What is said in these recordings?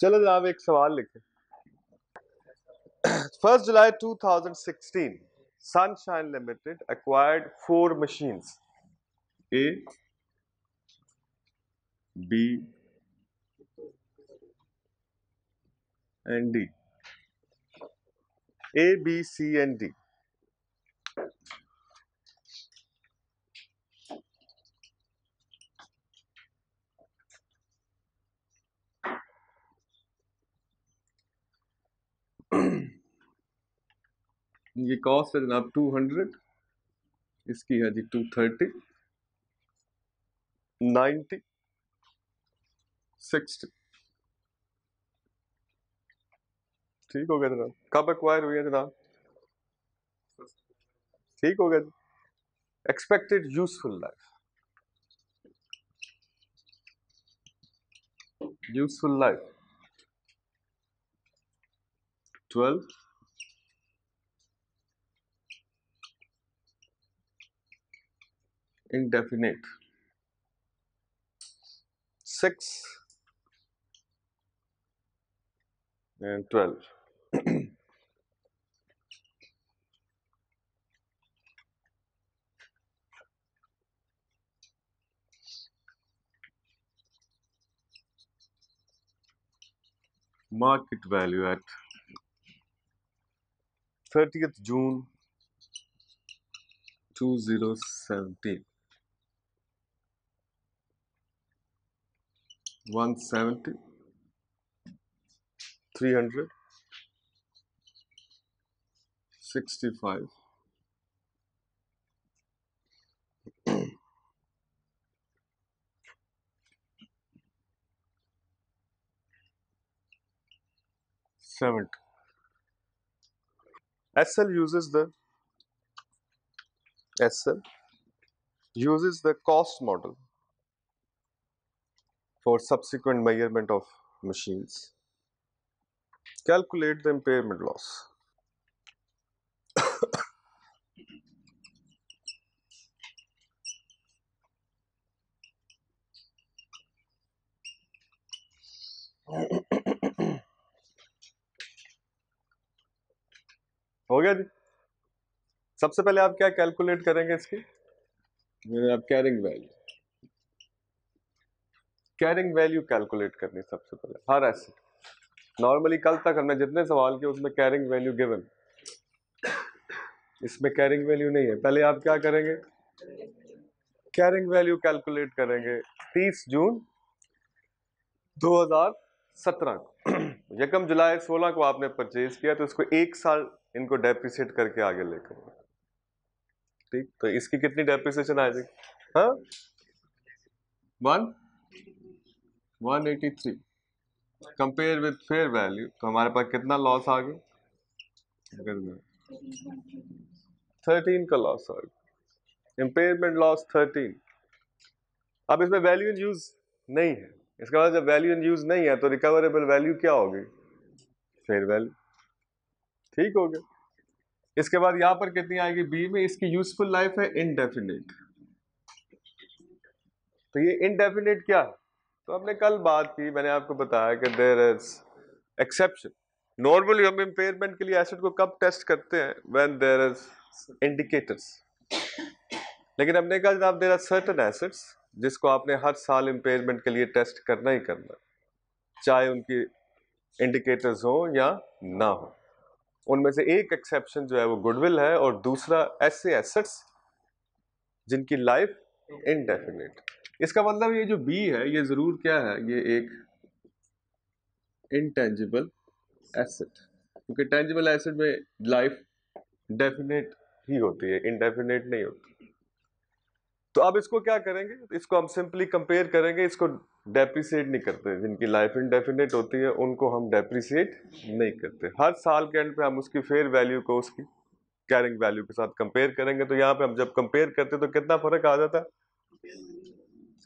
चलो जनाब एक सवाल लिखे। First July 2016 Sunshine Limited acquired four machine A B and D A B C and D ये कॉस्ट है जनाब टू हंड्रेड इसकी है जी टू थर्टी नाइन्टी सिक्सटी ठीक हो गया जनाब। कब एक्वायर हुई है जनाब? ठीक हो गया। Expected useful life useful life twelve indefinite. 6 and 12. Market value at 30th June 2017. 170 300 65 70 SL uses the SL uses the cost model for subsequent measurement of machines. Calculate the impairment loss. हो गया जी सबसे पहले आप क्या कैलकुलेट करेंगे इसकी आप carrying value carrying value calculate करनी सबसे पहले, हर एसेट नॉर्मली कल तक हमने जितने सवाल किए उसमें कैरिंग वैल्यू गिवन इसमें कैरिंग वैल्यू नहीं है। पहले आप क्या करेंगे? कैरिंग वैल्यू कैलकुलेट करेंगे 30 जून 2017 को। यकम जुलाई 16 को आपने परचेज किया तो उसको एक साल इनको डेप्रिसिएट करके आगे लेकर ठीक? तो इसकी कितनी डेप्रिसिएशन आ जाएगी हाँ? One 183 compare with fair value तो हमारे पास कितना लॉस आ गया? थर्टीन का लॉस आ गया। इम्पेयरमेंट लॉस थर्टीन अब इसमें वैल्यू इन यूज़ नहीं है। इसके बाद जब वैल्यू इन यूज़ नहीं है तो रिकवरेबल वैल्यू क्या होगी फेयर वैल्यू ठीक हो गया। इसके बाद यहाँ पर कितनी आएगी? बी में इसकी यूजफुल लाइफ है इनडेफिनेट तो ये इनडेफिनेट क्या है? तो हमने कल बात की, मैंने आपको बताया कि देर इज़ एक्सेप्शन नॉर्मली हम इम्पेयरमेंट के लिए एसिड को कब टेस्ट करते हैं? व्हेन देर इज़ इंडिकेटर्स लेकिन हमने कहा जनाब देर आर सर्टन एसिड्स जिसको आपने हर साल इम्पेयरमेंट के लिए टेस्ट करना ही करना चाहे उनकी इंडिकेटर्स हो या ना हो। उनमें से एक एक्सेप्शन जो है वो गुडविल है और दूसरा ऐसे एसेट्स जिनकी लाइफ इनडेफिनेट इसका मतलब ये जो बी है, ये ज़रूर क्या है? ये एक इनटेंजिबल एसेट क्योंकि टेंजिबल एसेट में लाइफ डेफिनेट ही होती है इनडेफिनेट नहीं होती। तो अब इसको क्या करेंगे? इसको हम सिंपली कंपेयर करेंगे, इसको डेप्रिसिएट नहीं करते। जिनकी लाइफ इनडेफिनेट होती है, उनको हम डेप्रिसिएट नहीं करते। हर साल के एंड पे हम उसकी फेयर वैल्यू को, उसकी कैरिंग वैल्यू के साथ कंपेयर करेंगे तो यहाँ पे हम जब कंपेयर करते तो कितना फ़र्क आ जाता है?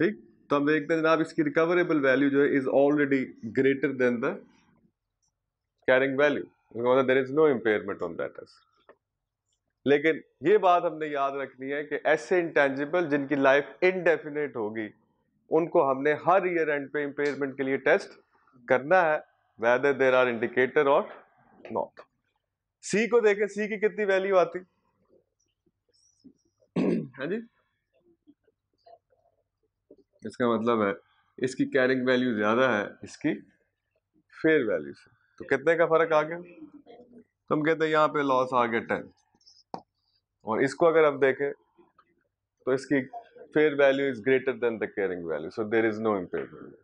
ठीक? तो हम देखते हैं जनाब, इसकी रिकवरेबल वैल्यू जो है is already greater than the carrying value there is no impairment on that लेकिन ये बात हमने याद रखनी है कि ऐसे इंटेंजिबल जिनकी लाइफ इनडेफिनेट होगी, उनको हमने हर ईयर एंड पे इम्पेयरमेंट के लिए टेस्ट करना है whether there are indicator or not see को देखें सी की कितनी वैल्यू आती? है जी? इसका मतलब है, इसकी कैरिंग वैल्यू ज़्यादा है, इसकी फेयर वैल्यू से। तो कितने का फ़र्क आ गया? तो हम कहते हैं यहाँ पे लॉस आ गया टेन और इसको अगर आप देखें तो इसकी fair value is greater than the carrying value so there is no impairment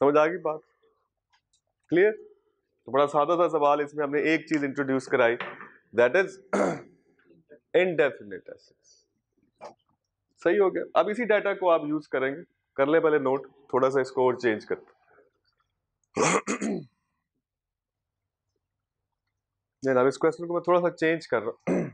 समझ आ गई बात? क्लियर तो बड़ा सादा सा सवाल इसमें हमने एक चीज़ इंट्रोड्यूस कराई दैट इज़ इनडेफिनेट एसेट्स सही हो गया। अब इसी डाटा को आप यूज़ करेंगे। कर ले पहले नोट थोड़ा सा इसको और चेंज कर। अब इस क्वेश्चन को मैं थोड़ा सा चेंज कर रहा हूँ।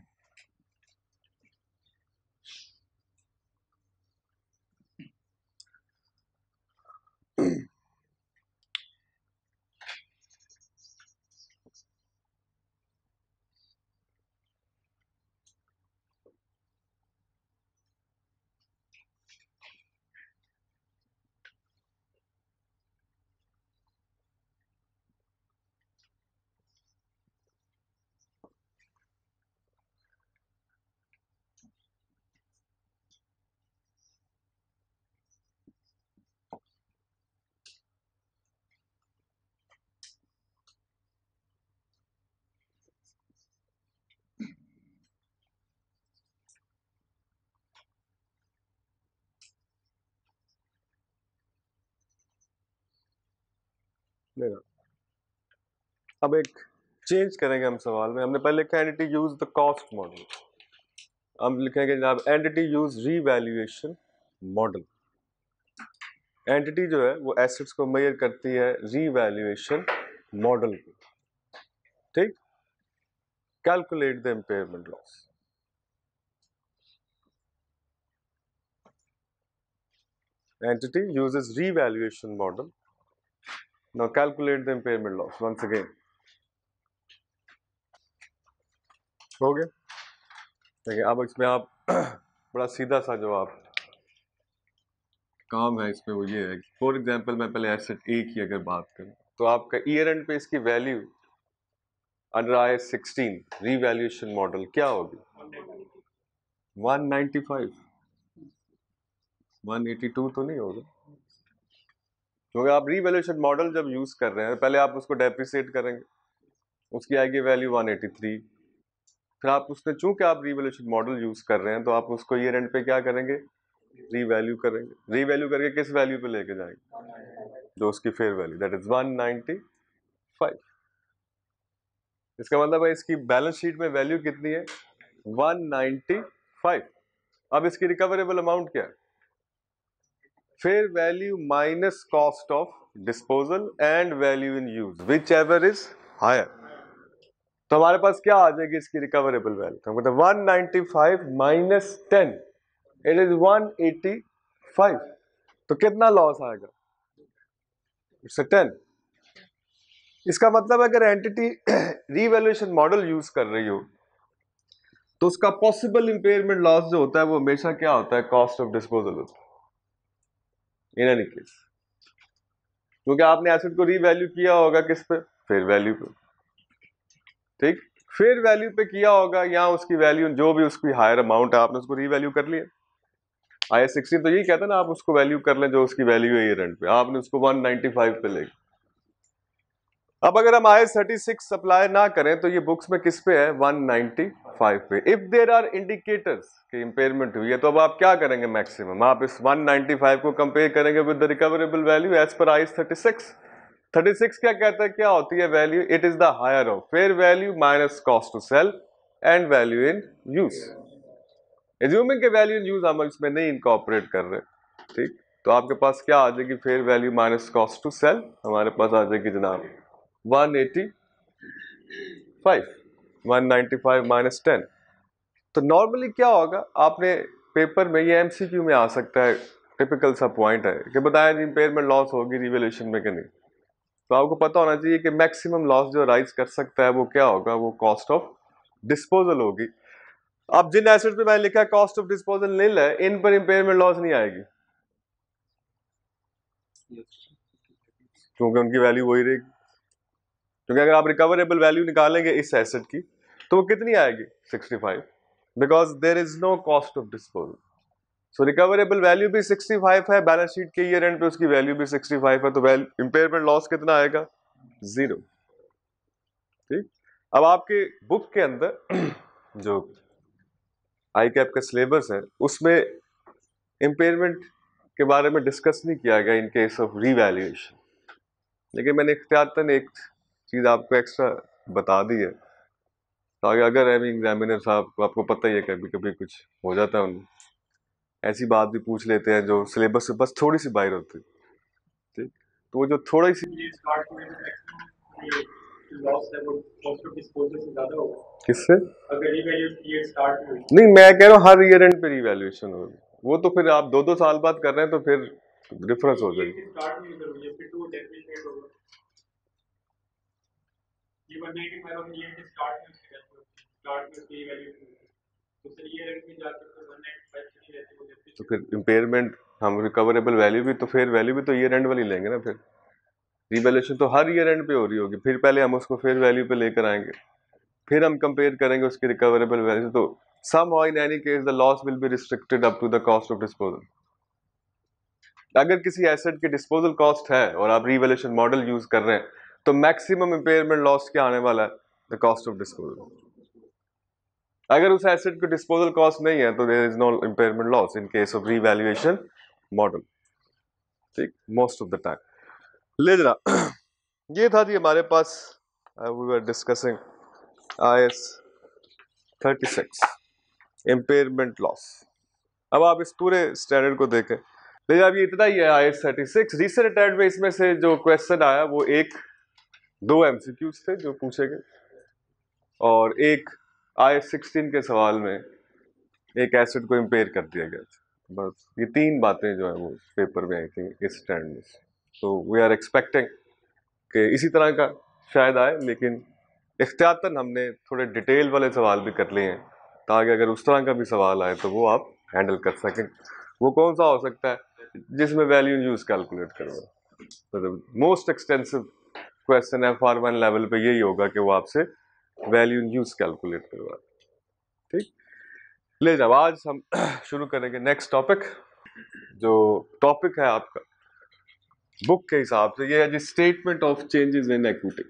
लेगा अब एक चेंज करेंगे हम सवाल में। हमने पहले लिखा entity use the cost model हम लिखेंगे जनाब entity use revaluation model entity जो है, वो एसेट्स को मेजर करती है रीवैल्यूएशन मॉडल को। ठीक? Calculate the impairment loss entity uses revaluation model Now calculate the impairment loss once again. हो गया देखिए, अब इसमें आप बड़ा सीधा सा जवाब। काम है इसमें वो ये है फॉर एग्जांपल मैं पहले एसेट ए की अगर बात करूँ तो आपका ईयर एंड पे इसकी value under I sixteen revaluation model क्या होगी? 195 182 तो नहीं होगा। क्योंकि आप रीवैल्यूएशन मॉडल जब यूज़ कर रहे हैं, पहले आप उसको डेप्रिसिएट करेंगे। उसकी आएगी वैल्यू 183 फिर आप उसने चूँकि आप रीवैल्यूएशन मॉडल यूज़ कर रहे हैं तो आप उसको ईयर एंड पे क्या करेंगे? रीवैल्यू करेंगे। रीवैल्यू करके किस वैल्यू पे लेके जाएँगे? जो उसकी फेयर वैल्यू दैट इज़ 195 इसका मतलब है इसकी बैलेंस शीट में वैल्यू कितनी है? 195 अब इसकी रिकवरेबल अमाउंट क्या है? Fair value minus cost of disposal and value in use whichever is higher तो हमारे पास क्या आ जाएगी इसकी रिकवरेबल वैल्यू तो मतलब 195 माइनस टेन इट इज़ 185 तो कितना लॉस आएगा? इट्स टेन इसका मतलब अगर एंटिटी रीवैल्यूएशन मॉडल यूज़ कर रही हो तो उसका पॉसिबल इंपेयरमेंट लॉस जो होता है, वो हमेशा क्या होता है? कॉस्ट ऑफ़ डिस्पोजल होता है। इन एनी केस क्योंकि आपने एसेट को रीवैल्यू किया होगा किस पे? फेयर वैल्यू पे। ठीक? फेयर वैल्यू पे किया होगा या उसकी वैल्यू जो भी उसकी हायर अमाउंट है, आपने उसको रीवैल्यू कर लिया। आई सिक्सटीन तो यही कहता है ना, आप उसको वैल्यू कर लें जो उसकी वैल्यू है ये रेंट पे। आपने उसको 195 पे ले अब अगर हम आई थर्टी सिक्स सप्लाई ना करें तो ये बुक्स में किस पे है? 195 पे। इफ़ देर आर इंडिकेटर्स कि इंपेयरमेंट हुई है तो अब आप क्या करेंगे मैक्सिमम आप इस 195 को कंपेयर करेंगे with the recoverable value as per I thirty six thirty six क्या कहता है? क्या होती है value it is the higher of fair value minus cost to sell and value in use assuming के वैल्यू इन यूज़ हम इसमें नहीं इनकॉपरेट कर रहे। ठीक? तो आपके पास क्या आ जाएगी? Fair value minus cost to sell हमारे पास आ जाएगी जनाब 185 195 माइनस टेन तो नॉर्मली क्या होगा, आपने पेपर में, ये एमसीक्यू में आ सकता है टिपिकल सा पॉइंट है, कि बताया जी इम्पेयरमेंट लॉस होगी रिवेल्यूशन में कि नहीं। तो आपको पता होना चाहिए कि मैक्सिमम लॉस जो राइज कर सकता है, वो क्या होगा, वो कॉस्ट ऑफ़ डिस्पोजल होगी। अब जिन एसेट पे मैंने लिखा है कॉस्ट ऑफ़ डिस्पोजल नील है, इन पर इम्पेयरमेंट लॉस नहीं आएगी। क्योंकि उनकी वैल्यू वही रहेगी। क्योंकि अगर आप रिकवरेबल वैल्यू निकालेंगे इस एसेट की तो वो कितनी आएगी? 65 because there is no cost of disposal so recoverable value भी 65 है बैलेंस शीट के ईयर एंड पे उसकी वैल्यू भी 65 है तो इंपेयरमेंट लॉस कितना आएगा? ज़ीरो ठीक? अब आपके बुक के अंदर जो आई कैप का सिलेबस है, उसमें इम्पेयरमेंट के बारे में डिस्कस नहीं किया गया इन केस ऑफ़ रीवैल्यूएशन लेकिन मैंने इख्तियातन एक चीज़ आपको एक्स्ट्रा बता दी है। ताकि अगर एम एग्जामिनर साहब को आपको पता ही है कभी कभी कुछ हो जाता है। उन्हें ऐसी बात भी पूछ लेते हैं जो सिलेबस से बस थोड़ी सी बाहर होती है। ठीक? तो वो जो थोड़ी सी किससे? नहीं मैं कह रहा हूँ हर ईयर एंड पे रिवैल्यूएशन होगी। वो तो फिर आप दो दो साल बाद कर रहे हैं तो फिर डिफरेंस हो जाएगी। तो फिर इम्पेयरमेंट हम रिकवरेबल वैल्यू भी तो फिर वैल्यू भी तो ईयर एंड वाली लेंगे ना फिर। रिवैल्यूएशन तो हर ईयर एंड पे हो रही होगी, फिर पहले हम उसको फेयर वैल्यू पे लेकर आएँगे। फिर हम कंपेयर करेंगे उसकी रिकवरेबल वैल्यू तो somehow in any case the loss will be restricted up to the cost of disposal अगर किसी एसेट की डिस्पोजल कॉस्ट है और आप रिवेल्यूशन मॉडल यूज़ कर रहे हैं तो मैक्सिमम इंपेयरमेंट लॉस क्या आने वाला है? द कॉस्ट ऑफ़ डिस्पोजल अगर उस एसेट की डिस्पोजल कॉस्ट नहीं है तो there is no impairment loss in case of revaluation model ठीक? मोस्ट ऑफ़ द टाइम ले जरा। ये था जी हमारे पास we were discussing I S thirty six impairment loss अब आप इस पूरे स्टैंडर्ड को देखें। लेकिन अब ये इतना ही है I S thirty six recent attempt में इसमें से जो क्वेश्चन आया, वो एक दो एमसीक्यूज थे जो पूछे गए। और एक आई सिक्सटीन के सवाल में एक एसिड को इम्पेयर कर दिया गया था। बस ये तीन बातें जो है वो पेपर में आई थी इस स्टैंड में तो वी आर एक्सपेक्टिंग कि इसी तरह का शायद आए, लेकिन एहतियातन हमने थोड़े डिटेल वाले सवाल भी कर लिए हैं, ताकि अगर उस तरह का भी सवाल आए तो वो आप हैंडल कर सकें। वो कौन सा हो सकता है जिसमें वैल्यू यूज़ कैलकुलेट करो? मतलब मोस्ट एक्सटेंसिव क्वेश्चन है फॉर वन लेवल पे यही होगा कि वो आपसे वैल्यू यूज़ कैलकुलेट करवा ठीक? ले जाओ, आज हम शुरू करेंगे नेक्स्ट टॉपिक जो टॉपिक है आपका। बुक के हिसाब से, ये है जी statement of changes in equity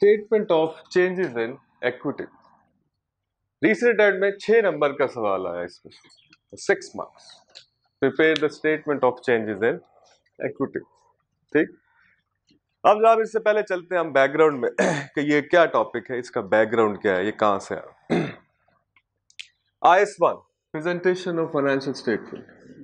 statement of changes in equity recent ad में छह नंबर का सवाल आया इसमें six marks prepare the statement of changes in equity ठीक? अब जब इससे पहले चलते हैं, हम बैकग्राउंड में, कि ये क्या टॉपिक है, इसका बैकग्राउंड क्या है, ये कहाँ से है I S one presentation of financial statement लेकिन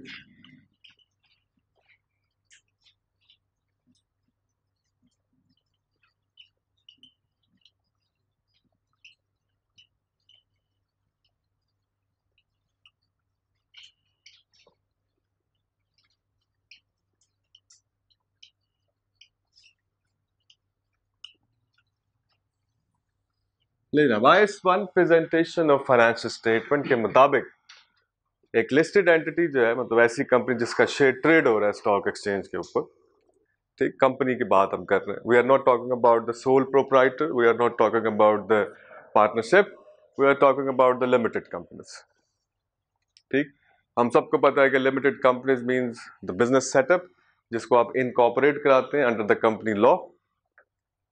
vice one presentation of financial statement के मुताबिक एक लिस्टेड एंटिटी जो है मतलब ऐसी कंपनी जिसका शेयर ट्रेड हो रहा है स्टॉक एक्सचेंज के ऊपर, ठीक कंपनी की बात हम कर रहे हैं। We are not talking about the sole proprietor we are not talking about the partnership we are talking about the limited companies ठीक। हम सबको पता है कि limited companies means the business setup जिसको आप इनकॉपरेट कराते हैं अंडर द कंपनी लॉ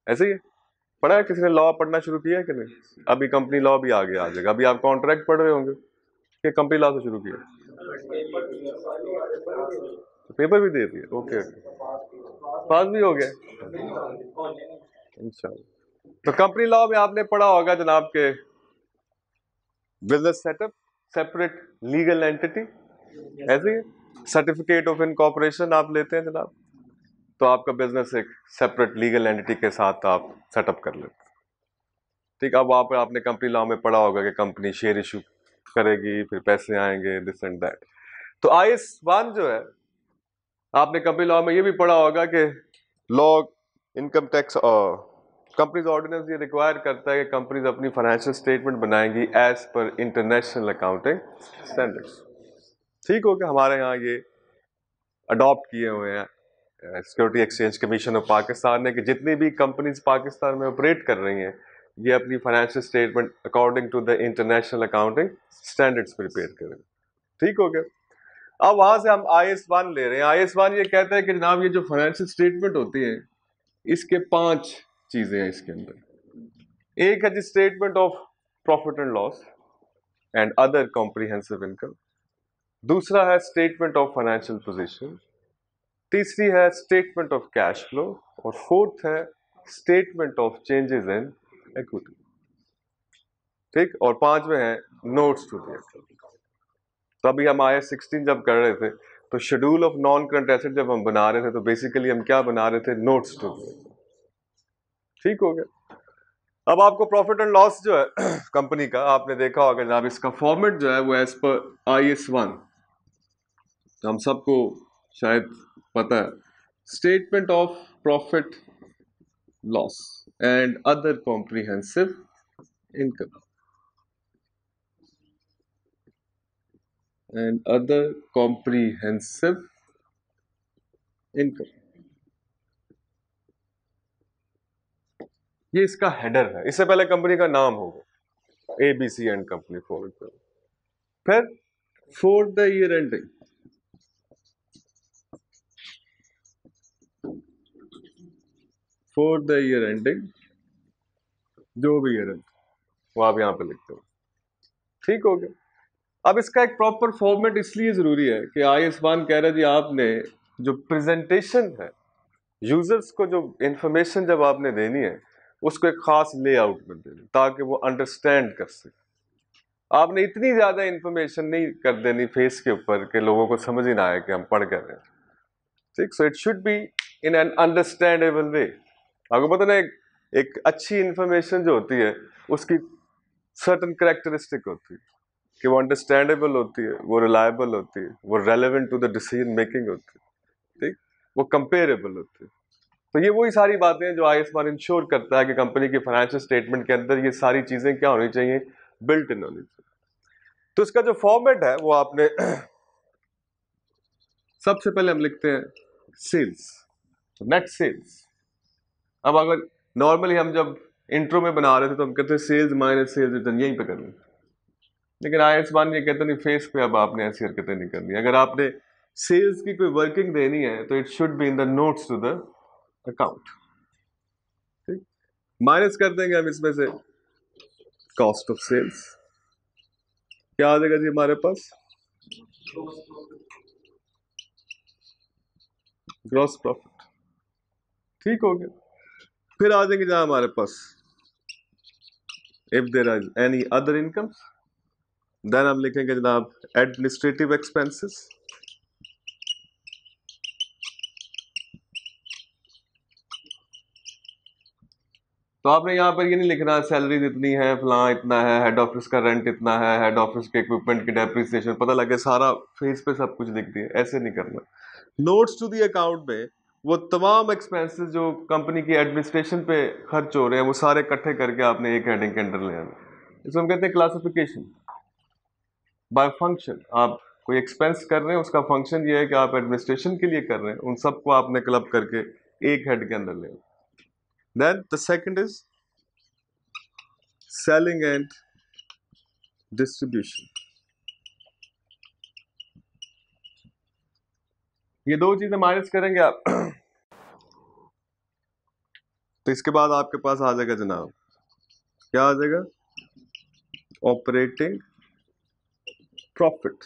ऐसे ही। पढ़ा है? किसी ने लॉ पढ़ना शुरू किया है कि नहीं? अभी कंपनी लॉ भी आ गया आ जाएगा अभी आप कॉन्ट्रैक्ट पढ़ रहे होंगे कि कंपनी लॉ से शुरू किया तो पेपर भी दे दिए। ओके पास भी हो गया? इंशाल्लाह तो कंपनी लॉ में आपने पढ़ा होगा जनाब के business setup separate legal entity ऐसे सर्टिफिकेट ऑफ़ इनकॉपरेशन आप लेते हैं जनाब? तो आपका बिज़नेस एक सेपरेट लीगल एंटिटी के साथ आप सेटअप कर लेते ठीक, अब पर आपने कंपनी लॉ में पढ़ा होगा कि कंपनी शेयर इशू करेगी, फिर पैसे आएँगे दिस एंड दैट तो आई एस वन जो है, आपने कंपनी लॉ में ये भी पढ़ा होगा कि law income tax companies ordinance ये रिक्वायर करता है कि कंपनीज़ अपनी financial statement बनाएँगी as per international accounting standards ठीक हो गया, हमारे यहाँ ये अडॉप्ट किए हुए हैं। Security exchange commission of Pakistan ने कि जितनी भी कंपनीज़ पाकिस्तान में ऑपरेट कर रही हैं, ये अपनी financial statement according to the international accounting standards prepare करें। ठीक हो गया। अब वहाँ से हम आई एस वन ले रहे हैं। आई एस वन ये कहता है कि जनाब, ये जो फाइनेंशियल स्टेटमेंट होती है, इसके पाँच चीज़ें हैं इसके अंदर। एक है जी statement of profit and loss and other comprehensive income दूसरा है स्टेटमेंट ऑफ़ फाइनेंशियल पोजिशन तीसरी है स्टेटमेंट ऑफ़ कैश फ्लो और फोर्थ है statement of changes in equity ठीक? और पाँचवें है नोट्स टू दी तो अभी हम आए सिक्सटीन जब कर रहे थे तो schedule of non current asset जब हम बना रहे थे तो बेसिकली हम क्या बना रहे थे? नोट्स टू दी ठीक हो गया? अब आपको प्रॉफिट एंड लॉस जो है कंपनी का, आपने देखा होगा जनाब, इसका फॉर्मेट जो है वो एज पर आई एस वन हम सबको शायद पता है। Statement of profit loss and other comprehensive income and other comprehensive income. ये इसका हेडर है। इससे पहले कंपनी का नाम होगा। A B and company for फिर for the year ending for the year ending जो भी ईयर वो आप यहाँ पे लिखते हो। ठीक हो गया। अब इसका एक प्रॉपर फॉर्मेट इसलिए ज़रूरी है कि आई एस वन कह रहा जी आपने जो प्रेजेंटेशन है यूज़र्स को जो इंफॉर्मेशन जब आपने देनी है, उसको एक ख़ास लेआउट में देनी ताकि वो अंडरस्टैंड कर सके। आपने इतनी ज़्यादा इंफॉर्मेशन नहीं कर देनी फेस के ऊपर कि लोगों को समझ ही ना आए कि हम पढ़ कर रहे हैं। ठीक so it should be in an understandable way आपको पता ना एक, एक अच्छी इंफॉर्मेशन जो होती है उसकी सर्टन करेक्टरिस्टिक होती है कि वो अंडरस्टैंडेबल होती है वो रिलायबल होती है वो relevant to the decision making होती है ठीक? वो कंपेरेबल होती है। तो ये वही सारी बातें हैं जो आई एस मान इंश्योर करता है कि कंपनी की फाइनेंशियल स्टेटमेंट के अंदर ये सारी चीज़ें क्या होनी चाहिए बिल्ट इन होनी चाहिए। तो इसका जो फॉर्मेट है वो आपने सबसे पहले हम लिखते हैं सेल्स नेट सेल्स अब अगर नॉर्मली हम जब इंट्रो में बना रहे थे तो हम कहते हैं सेल्स माइनस सेल्स रिटर्न यहीं पे करनी। लेकिन आई एस वन ये कहते नहीं फेस पे अब आपने ऐसी हरकतें नहीं करनी। अगर आपने सेल्स की कोई वर्किंग देनी है तो it should be in the notes to the account ठीक? माइनस कर देंगे हम इसमें से कॉस्ट ऑफ़ सेल्स क्या आ जाएगा जी हमारे पास? ग्रॉस प्रॉफिट ठीक हो गया। फिर आ जाएँगे जहाँ हमारे पास। If there are any other income then हम लिखेंगे जनाब एडमिनिस्ट्रेटिव एक्सपेंसेस तो आपने यहाँ पर ये नहीं लिखना सैलरीज इतनी है, फलां इतना है हेड ऑफ़िस का रेंट इतना है हेड ऑफ़िस के इक्विपमेंट की डेप्रिसिएशन पता लगे सारा फेस पे सब कुछ दिख दिया ऐसे नहीं करना। नोट्स टू दी अकाउंट में वो तमाम एक्सपेंसेस जो कंपनी की एडमिनिस्ट्रेशन पे खर्च हो रहे हैं, वो सारे इकट्ठे करके आपने एक हेडिंग के अंडर ले आना इसको हम कहते हैं क्लासिफिकेशन बाय फ़ंक्शन आप कोई एक्सपेंस कर रहे हैं, उसका फ़ंक्शन ये है कि आप एडमिनिस्ट्रेशन के लिए कर रहे हैं, उन सबको आपने क्लब करके एक हेड के अंदर ले then the second is selling and distribution ये दो चीज़ें माइनस करेंगे आप। तो इसके बाद आपके पास आ जाएगा जनाब। क्या आ जाएगा? ऑपरेटिंग प्रॉफिट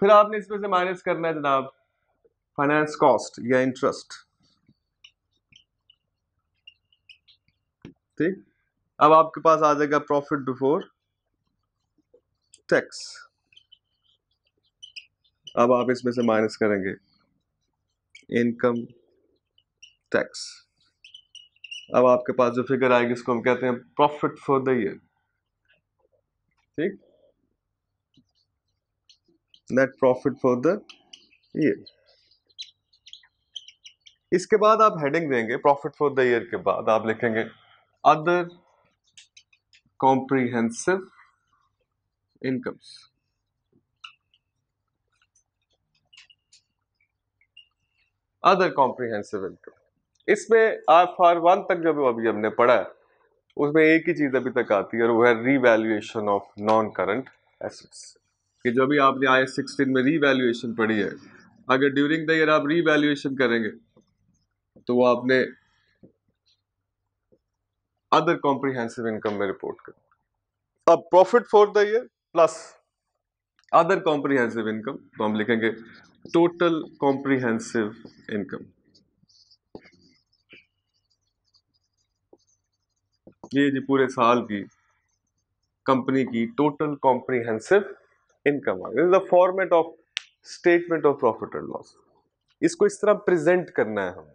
फिर आपने इसमें से माइनस करना है जनाब। फाइनेंस कॉस्ट या इंटरेस्ट ठीक? अब आपके पास आ जाएगा प्रॉफिट बिफोर टैक्स अब आप इसमें से माइनस करेंगे इनकम टैक्स अब आपके पास जो फिगर आएगी, इसको हम कहते हैं प्रॉफिट फॉर द ईयर ठीक? Net profit for the year इसके बाद आप हेडिंग देंगे प्रॉफिट फॉर द ईयर के बाद आप लिखेंगे other comprehensive incomes other comprehensive income इसमें आप फार वन तक जब अभी हमने पढ़ा उसमें एक ही चीज़ अभी तक आती है और वो है revaluation of non current assets कि जो भी आपने आई सिक्सटीन में रीवैल्यूएशन पढ़ी है, अगर ड्यूरिंग द ईयर आप रीवैल्यूएशन करेंगे तो वो आपने अदर कॉम्प्रीहेंसिव इनकम में रिपोर्ट कर। अब profit for the year plus other comprehensive income तो हम लिखेंगे टोटल कॉम्प्रीहेंसिव इनकम ये जी पूरे साल की कंपनी की टोटल कॉम्प्रीहेंसिव इनकम आ गई। The format of statement of profit and loss इसको इस तरह प्रेजेंट करना है हम।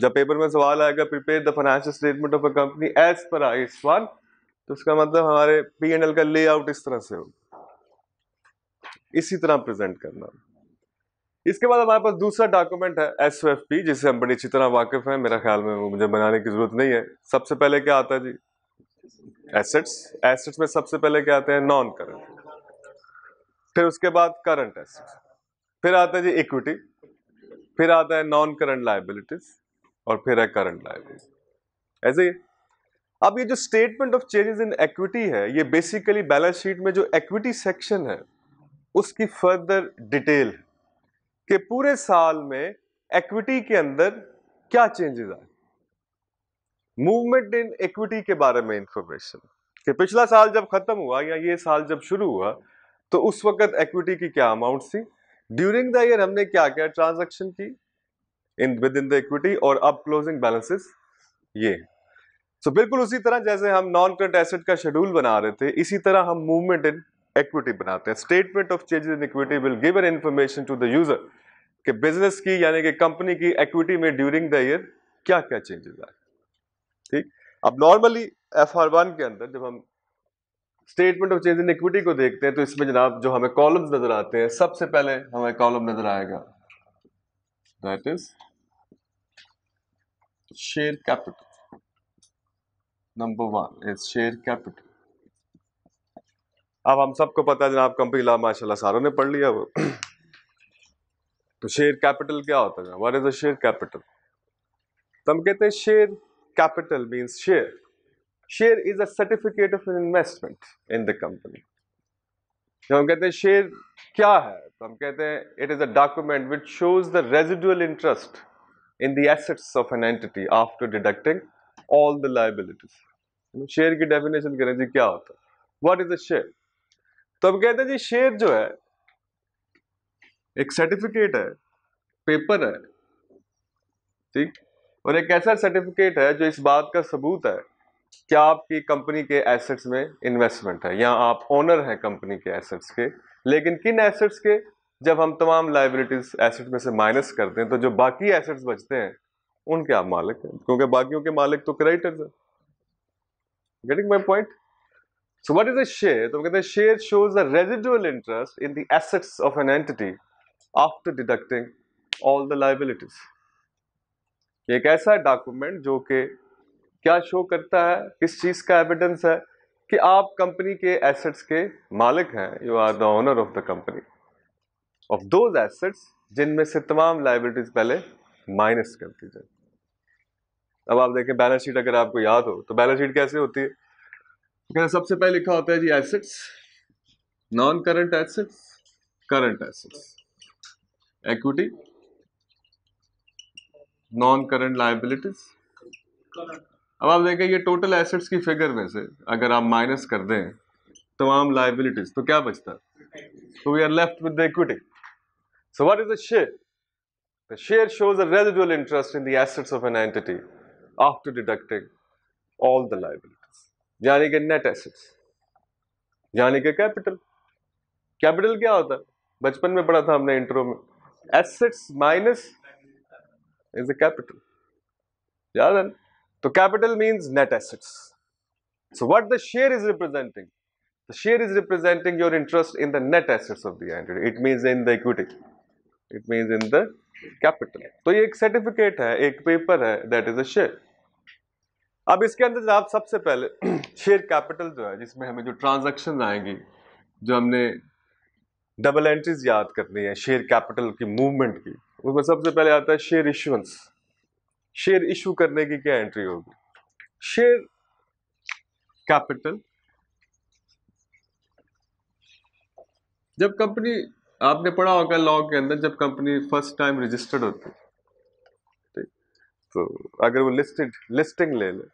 जब पेपर में सवाल आएगा prepare the financial statement of a company as per I one तो इसका मतलब हमारे पी एंड एल का लेआउट इस तरह से हो इसी तरह प्रेजेंट करना। इसके बाद हमारे पास दूसरा डॉक्यूमेंट है एस जिससे हम बड़ी अच्छी तरह वाकिफ हैं। मेरा ख्याल में वो मुझे बनाने की ज़रूरत नहीं है। सबसे पहले क्या आता है जी? एसेट्स एसेट्स में सबसे पहले क्या आते हैं? नॉन करंट फिर उसके बाद करंट एसेट्स फिर आता है जी इक्विटी फिर आता है नॉन करंट लाइबिलिटीज और फिर है करंट लाइबिलिटी ऐसे ही। अब ये जो statement of changes in equity है, ये बेसिकली बैलेंस शीट में जो इक्विटी सेक्शन है, उसकी फर्दर डिटेल है। कि पूरे साल में इक्विटी के अंदर क्या चेंजेस आए? मूवमेंट इन इक्विटी के बारे में इंफॉर्मेशन कि पिछला साल जब खत्म हुआ या ये साल जब शुरू हुआ तो उस वक्त इक्विटी की क्या अमाउंट थी? ड्यूरिंग द ईयर हमने क्या क्या? ट्रांजेक्शन की. In with in the equity और अब क्लोजिंग बैलेंसेस ये. सो so, बिल्कुल उसी तरह जैसे हम नॉन करंट एसेट का शेड्यूल बना रहे थे इसी तरह हम मूवमेंट इन इक्विटी बनाते हैं. Statement of changes in equity will give an information to the user कि बिज़नेस की, यानी कि कंपनी की इक्विटी में ड्यूरिंग द ईयर क्या क्या चेंजेस आए? ठीक? अब नॉर्मली एफ़ आर वन के अंदर जब हम statement of change in equity को देखते हैं तो इसमें जनाब जो हमें कॉलम्स नज़र आते हैं, सबसे पहले हमें कॉलम नज़र आएगा। That is share capital number one is share capital अब हम सबको पता है जनाब कंपनी ला माशाल्लाह, सारों ने पढ़ लिया वो। तो शेयर कैपिटल क्या होता है? What is a share capital तो हम कहते हैं share capital means share share is a certificate of investment in the company जब हम कहते हैं शेयर क्या है तो हम कहते हैं it is a document which shows the residual interest in the assets of an entity after deducting all the liabilities share की डेफिनेशन करें जी, क्या होता है? व्हाट इज़ अ शेयर तो हम कहते हैं जी शेयर जो है एक सर्टिफिकेट है पेपर है, ठीक? और एक ऐसा सर्टिफिकेट है जो इस बात का सबूत है कि आपकी कंपनी के एसेट्स में इन्वेस्टमेंट है, या आप ओनर हैं कंपनी के एसेट्स के, लेकिन किन एसेट्स के? जब हम तमाम लाइबिलिटीज एसेट में से माइनस करते हैं तो जो बाकी एसेट्स बचते हैं, उनके आप मालिक हैं, क्योंकि बाकियों के मालिक तो क्रेडिटर्स हैं। Getting my point so what is a share तो कहते हैं share shows the residual interest in the assets of an entity after deducting all the liabilities एक ऐसा डॉक्यूमेंट जो कि क्या शो करता है, किस चीज़ का एविडेंस है, कि आप कंपनी के एसेट्स के मालिक हैं you are the owner of the company of those assets जिनमें से तमाम लाइबिलिटीज पहले माइनस कर दी जाए। अब आप देखें बैलेंस शीट अगर आपको याद हो तो बैलेंस शीट कैसे होती है? सबसे पहले लिखा होता है जी assets non current assets current assets equity non current liabilities अब आप देखें ये टोटल एसेट्स की फिगर में से अगर आप माइनस कर दें तमाम लाइबिलिटीज तो क्या बचता? है तो we are left with the equity so what is the share the share shows a residual interest in the assets of an entity after deducting all the liabilities यानी कि नेट एसेट्स यानी कि capital capital क्या होता? है बचपन में पढ़ा था हमने इंट्रो में। Assets minus is the capital याद है तो capital means net assets so what the share is representing the share is representing your interest in the net assets of the entity it means in the equity it means in the capital तो ये एक certificate है, एक paper है that is a share अब इसके अंदर जब सबसे पहले शेयर कैपिटल जो है, जिसमें हमें जो ट्रांजेक्शन आएँगी, जो हमने डबल एंट्रीज याद करनी है शेयर कैपिटल की, मूवमेंट की। उसमें सबसे पहले आता है शेयर इश्यूंस शेयर इशू करने की क्या एंट्री होगी? Share capital. जब कंपनी, आपने पढ़ा होगा लॉ के अंदर, जब कंपनी फ़र्स्ट टाइम रजिस्टर्ड होती ठीक? तो अगर वो लिस्टेड, लिस्टिंग ले ले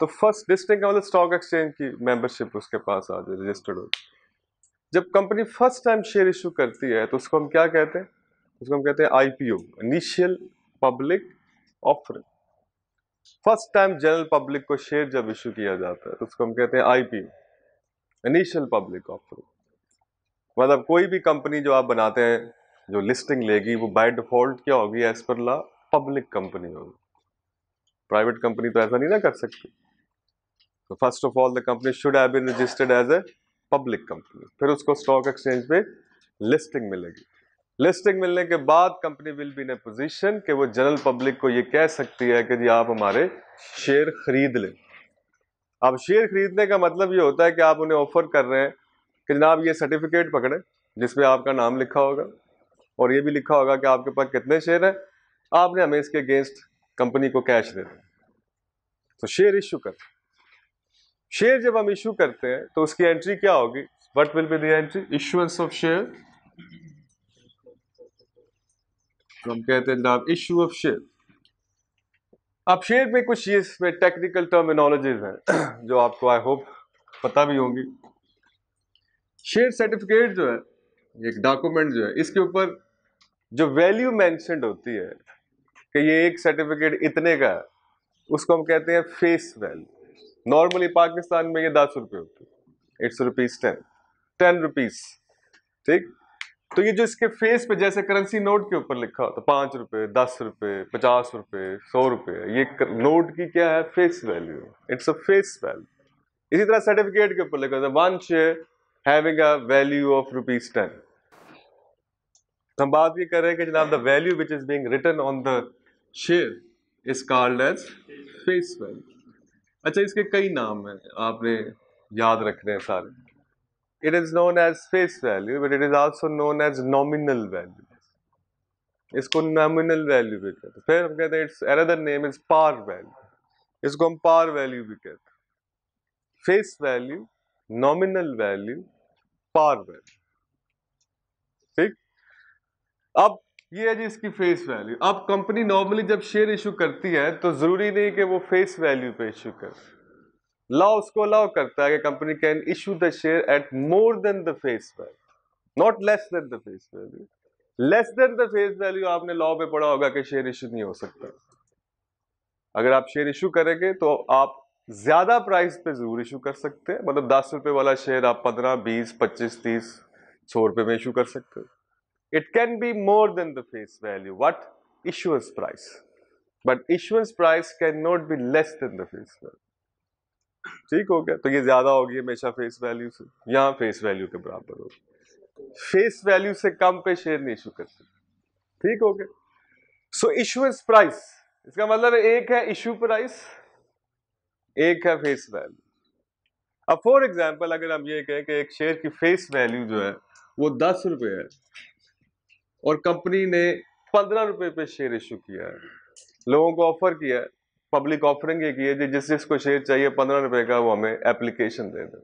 तो फ़र्स्ट, लिस्टिंग का मतलब स्टॉक एक्सचेंज की मेंबरशिप उसके पास आ जाए, रजिस्टर्ड होती जब company first time share issue करती है तो उसको हम क्या कहते हैं? उसको हम कहते हैं IPO initial public offering first time general public को शेयर जब इशू किया जाता है तो उसको हम कहते हैं आईपीओ इनिशियल पब्लिक ऑफरिंग मतलब कोई भी कंपनी जो आप बनाते हैं, जो लिस्टिंग लेगी, वो बाय डिफ़ॉल्ट क्या होगी? As per law public company होगी. प्राइवेट कंपनी तो ऐसा नहीं ना कर सकती. First of all the company should have been registered as a public company फिर उसको स्टॉक एक्सचेंज पे लिस्टिंग मिलेगी। लिस्टिंग मिलने के बाद company will be in a position कि वो जनरल पब्लिक को ये कह सकती है कि जी आप हमारे शेयर खरीद लें। अब शेयर खरीदने का मतलब ये होता है कि आप उन्हें ऑफ़र कर रहे हैं कि जनाब ये सर्टिफिकेट पकड़े, जिसमें आपका नाम लिखा होगा और ये भी लिखा होगा कि आपके पास कितने शेयर हैं। आपने हमें इसके अगेंस्ट कंपनी को कैश दे दें तो शेयर इशू कर शेयर जब हम इशू करते हैं तो उसकी एंट्री क्या होगी? What will be the entry issuance of share हम कहते हैं जनाब इशू ऑफ़ शेयर अब शेयर में कुछ ये इसमें टेक्निकल टर्मिनोलॉजीज हैं जो आपको आई होप पता भी होंगी। शेयर सर्टिफिकेट जो है एक डॉक्यूमेंट जो है इसके ऊपर जो वैल्यू मेंशनड होती है कि ये एक सर्टिफिकेट इतने का है उसको हम कहते हैं फेस वैल्यू नॉर्मली पाकिस्तान में ये दस रुपये होती है। It's rupees ten ten rupees ठीक? तो ये जो इसके फेस पे जैसे करेंसी नोट के ऊपर लिखा होता पाँच रुपए दस रुपए पचास रुपए सौ रुपए ये कर, नोट की क्या है? Face value it's a face value इसी तरह सर्टिफिकेट के ऊपर लिखा होता one share having a value of rupees ten हम बात ये कर रहे हैं कि जनाब the value which is being return on the share is called as face value अच्छा इसके कई नाम हैं, आपने याद रखने हैं सारे। It is known as face value, but it is also known as nominal value. इसको नॉमिनल वैल्यू भी कहते हैं। फिर हम कहते हैं it's another name is par value इसको हम पार वैल्यू भी कहते हैं। Face value nominal value par value ठीक? अब ये है जी इसकी फेस वैल्यू अब कंपनी नॉर्मली जब शेयर इशू करती है तो ज़रूरी नहीं कि वो फेस वैल्यू पे इशू करे. लॉ उसको अलाउ करता है कि company can issue the share at more than the face value not less than the face value less than the face value आपने लॉ पे पढ़ा होगा कि शेयर इशू नहीं हो सकता. अगर आप शेयर इशू करेंगे तो आप ज़्यादा प्राइस पे ज़रूर इशू कर सकते हैं. मतलब दस रुपए वाला शेयर आप पंद्रह, बीस, पच्चीस, तीस, सौ रुपए में इशू कर सकते हो. Can be more than the face value what issuance price but issuance price can not be less than the face value ठीक हो गया? तो ये ज़्यादा होगी हमेशा फेस वैल्यू से। यहाँ फेस वैल्यू के बराबर होगी। फेस वैल्यू से कम पे शेयर नहीं इशू करते। ठीक हो गया? सो इशुएंस प्राइस इसका मतलब एक है इशू प्राइस एक है फेस वैल्यू अब फॉर एग्ज़ाम्पल अगर हम ये कहें कि एक शेयर की फेस वैल्यू जो है, वो दस रुपए है। और कंपनी ने पंद्रह रुपए पे शेयर इशू किया है। लोगों को ऑफ़र किया है, पब्लिक ऑफरिंग ये की है जिस जिसको शेयर चाहिए पंद्रह रुपए का वो हमें एप्लीकेशन दे दे।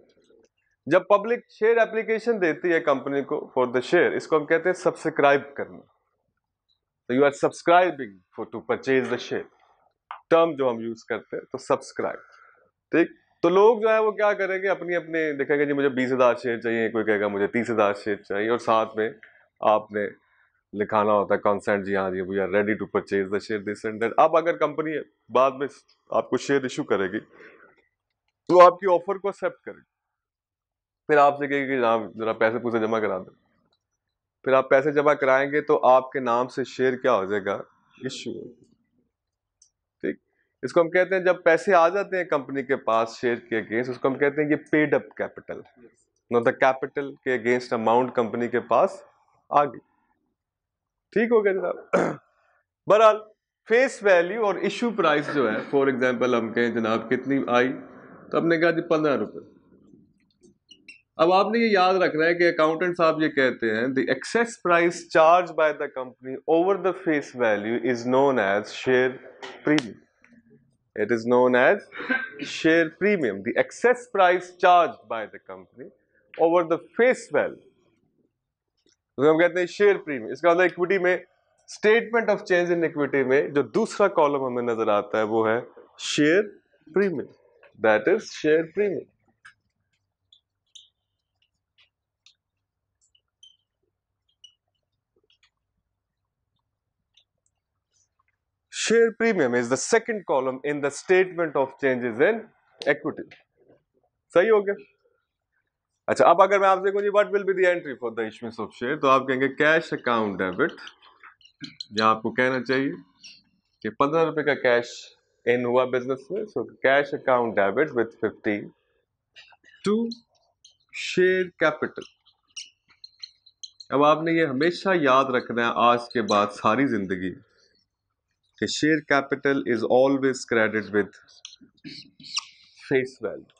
जब पब्लिक शेयर एप्लीकेशन देती है कंपनी को फॉर द शेयर इसको हम कहते हैं सब्सक्राइब करना। तो you are subscribing for to purchase the share term जो हम यूज़ करते हैं तो सब्सक्राइब ठीक? तो लोग जो है वो क्या करेंगे अपनी अपने देखेंगे जी मुझे बीस हज़ार शेयर चाहिए, कोई कहेगा मुझे तीस हज़ार शेयर चाहिए और साथ में आपने लिखाना होता है कॉन्सेंट जी हाँ जी we are ready to purchase the share this and that अब अगर कंपनी बाद में आपको शेयर इशू करेगी तो आपकी ऑफ़र को एक्सेप्ट करेगी। फिर आपसे कहेगी कि जहाँ जरा पैसे पूसे जमा करा दे। फिर आप पैसे जमा कराएँगे तो आपके नाम से शेयर क्या हो जाएगा? इशू ठीक? इसको हम कहते हैं जब पैसे आ जाते हैं कंपनी के पास शेयर के अगेंस्ट उसको हम कहते हैं कि paid up capital no the capital के अगेंस्ट अमाउंट कंपनी के पास आ गई। ठीक हो गया जनाब बहरहाल फेस वैल्यू और इशू प्राइस जो है फॉर एग्जांपल हम कहें जनाब, कितनी आई? तो हमने कहा जी पंद्रह रुपए। अब आपने ये याद रखना है कि अकाउंटेंट साहब ये कहते हैं the excess price charge by the company over the face value is known as share premium it is known as share premium the excess price charge by the company over the face value हम कहते हैं share premium इसका मतलब equity में statement of change in equity में जो दूसरा column हमें नज़र आता है, वो है share premium that is share premium share premium is the second column in the statement of changes in equity सही हो गया? अच्छा अब अगर मैं आपसे कहूँ what will be the entry for the issuance of share तो आप कहेंगे कैश अकाउंट डेबिट या आपको कहना चाहिए कि पंद्रह रुपए का कैश इन हुआ बिज़नेस में so cash account debit with fifty to share capital अब आपने ये हमेशा याद रखना है आज के बाद सारी ज़िंदगी कि share capital is always credit with face value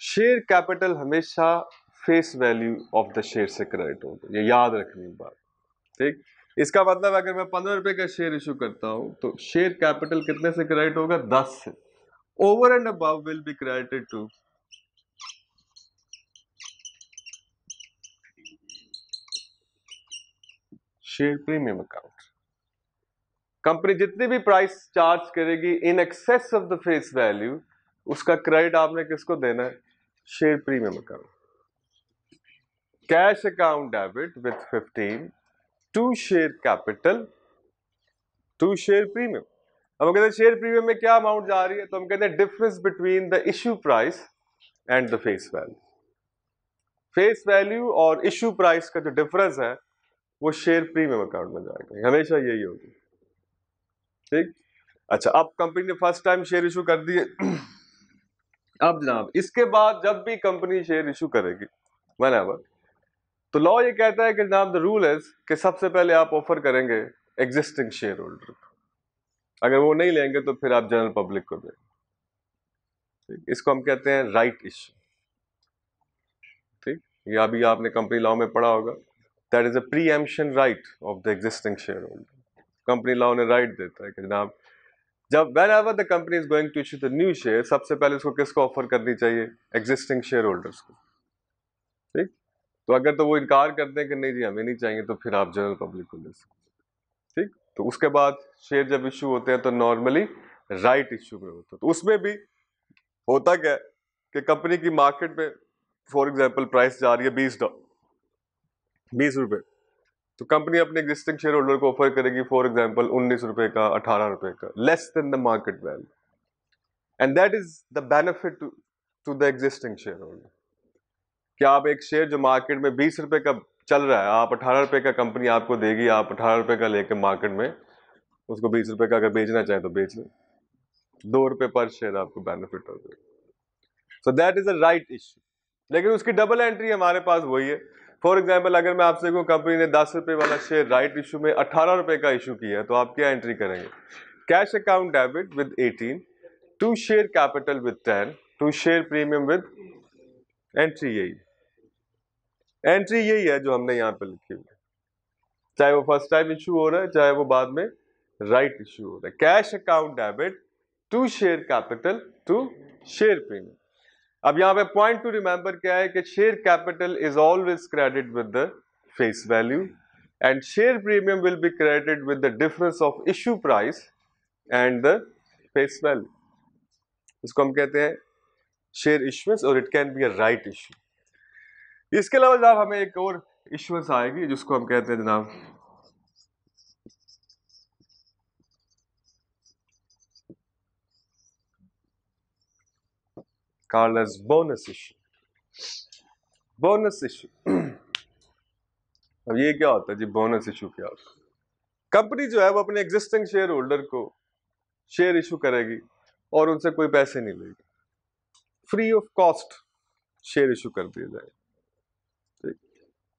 share capital हमेशा face value of the share से क्रेडिट होगा ये याद रखनी बात। ठीक? इसका मतलब अगर मैं पंद्रह रुपए का शेयर इशू करता हूँ तो शेयर कैपिटल कितने से क्रेडिट होगा? दस से। Over and above will be credited to share premium account company जितनी भी प्राइस चार्ज करेगी in excess of the face value उसका क्रेडिट आपने किसको देना है? Share premium account. Cash account debit with 15 to share capital, to share premium. अब हम कहते हैं शेयर प्रीमियम में क्या अमाउंट जा रही है? तो हम कहते हैं difference between the issue price and the face value face value और इश्यू प्राइस का जो डिफरेंस है, वो शेयर प्रीमियम अकाउंट में जाएगा। हमेशा यही होगी। ठीक? अच्छा अब कंपनी ने फ़र्स्ट टाइम शेयर इशू कर दिए अब जनाब इसके बाद जब भी कंपनी शेयर इशू करेगी वन एवर तो लॉ ये कहता है कि जनाब द रूल इज़ कि सबसे पहले आप ऑफ़र करेंगे एग्जिस्टिंग शेयर होल्डर को। अगर वो नहीं लेंगे तो फिर आप जनरल पब्लिक को देंगे ठीक? इसको हम कहते हैं राइट इश्यू ठीक? ये अभी आपने कंपनी लॉ में पढ़ा होगा। That is a preemption right of the existing shareholder company law ने राइट देता है कि जनाब जब whenever the company is going to issue the new share सबसे पहले उसको किसको ऑफ़र करनी चाहिए? एग्जिस्टिंग शेयर होल्डर्स को। ठीक? तो अगर तो वो इनकार करते हैं कि नहीं जी, हमें नहीं चाहिए तो फिर आप जनरल पब्लिक को दे सकते ठीक? तो उसके बाद शेयर जब इशू होते हैं तो नॉर्मली राइट इशू में होता तो उसमें भी होता क्या कि कंपनी की मार्केट में फॉर एग्ज़ाम्पल प्राइस जा रही है बीस डॉ बीस रुपए। तो कंपनी अपने एग्जिस्टिंग शेयर होल्डर को ऑफ़र करेगी फॉर एग्ज़ाम्पल उन्नीस रुपए का, अठारह रुपए का less than the market value and that is the benefit to the existing shareholder क्या आप एक शेयर जो मार्केट में बीस रुपए का चल रहा है, आप अठारह रुपए का कंपनी आपको देगी, आप अठारह रुपए का लेके मार्केट में, उसको बीस रुपए का अगर बेचना चाहें तो बेच लें। दो रुपए पर शेयर आपको बेनिफिट हो जाएगा so that is a right issue लेकिन उसकी डबल एंट्री हमारे पास वही है। फॉर एग्ज़ाम्पल अगर मैं आपसे कहूँ कंपनी ने दस रुपए वाला शेयर राइट इशू में अठारह रुपए का इशू किया है तो आप क्या एंट्री करेंगे? Cash account debit with eighteen to share capital with ten to share premium with entry यही। एंट्री यही है जो हमने यहाँ पे लिखी हुई चाहे वो फ़र्स्ट टाइम इशू हो रहा है, चाहे वो बाद में राइट इशू हो रहा है। Cash account debit to share capital to share premium अब यहाँ पे पॉइंट टू रिमेंबर क्या है कि share capital is always credit with the face value and share premium will be credit with the difference of issue price and the face value इसको हम कहते हैं शेयर इशुएंस और it can be a right issue इसके अलावा जनाब हमें एक और इश्यूएंस आएगी जिसको हम कहते हैं जनाब called as bonus issue. Bonus issue. अब ये क्या होता है जी बोनस इशू क्या होता है? कंपनी जो है, वो अपने एग्जिस्टिंग शेयर होल्डर को शेयर इशू करेगी और उनसे कोई पैसे नहीं लेगी। Free of cost share issue कर दिया जाएगा।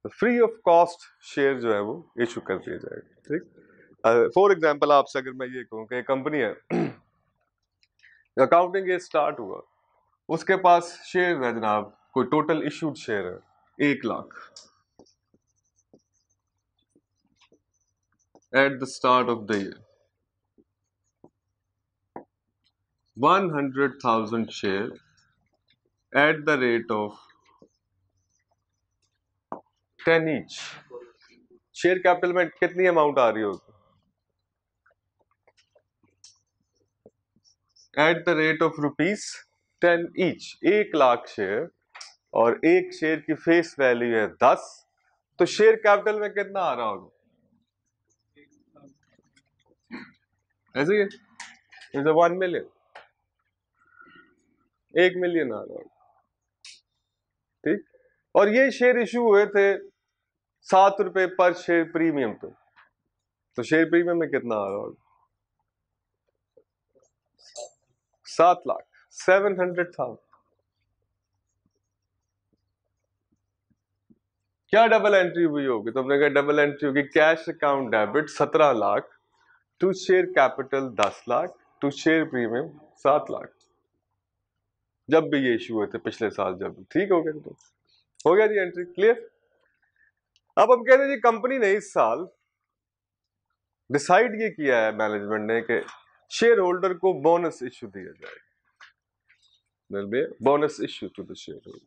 फ्री ऑफ़ कॉस्ट शेयर जो है, वो इशू कर दिया जाएगा। ठीक? फॉर एग्ज़ाम्पल आपसे अगर मैं ये कहूँ कि कंपनी है अकाउंटिंग ये स्टार्ट हुआ। उसके पास शेयर है जनाब। कोई टोटल इश्यूड शेयर है। एक lakh. At the start of the year one hundred thousand share at the rate of ten each share capital में कितनी अमाउंट आ रही होगी? At the rate of rupees ten each, एक लाख शेयर और एक शेयर की फेस वैल्यू है दस। तो शेयर कैपिटल में कितना आ रहा होगा ऐसे ही वन मिलियन एक मिलियन आ रहा होगा ठीक? और ये शेयर इशू हुए थे सात रुपए पर शेयर प्रीमियम पे। तो शेयर प्रीमियम में कितना आ रहा होगा सात लाख। Seven hundred thousand. क्या डबल एंट्री हुई होगी? तो हमने कहा डबल एंट्री होगी, कैश अकाउंट डेबिट सत्रह लाख, टू शेयर कैपिटल दस लाख, टू शेयर प्रीमियम सात लाख। जब भी ये इशू हुए थे, पिछले साल जब ठीक हो गया तो। हो गया जी एंट्री क्लियर अब हम कहते हैं जी कंपनी ने इस साल डिसाइड ये किया है मैनेजमेंट ने कि शेयर होल्डर को बोनस इश्यू दिया जाए bonus issue to the shareholder